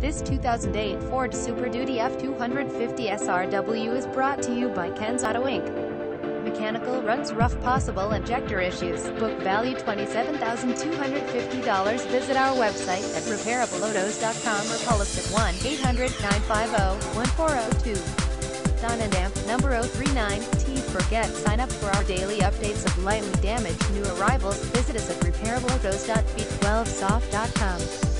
This 2008 Ford Super Duty F250 SRW is brought to you by Ken's Auto Inc. Mechanical runs rough possible injector issues. Book value $27,250. Visit our website at repairableautos.com or call us at 1-800-950-1402. Sonadamp, number 039T. Forget sign up for our daily updates of lightly damaged new arrivals. Visit us at repairableautos.v12soft.com.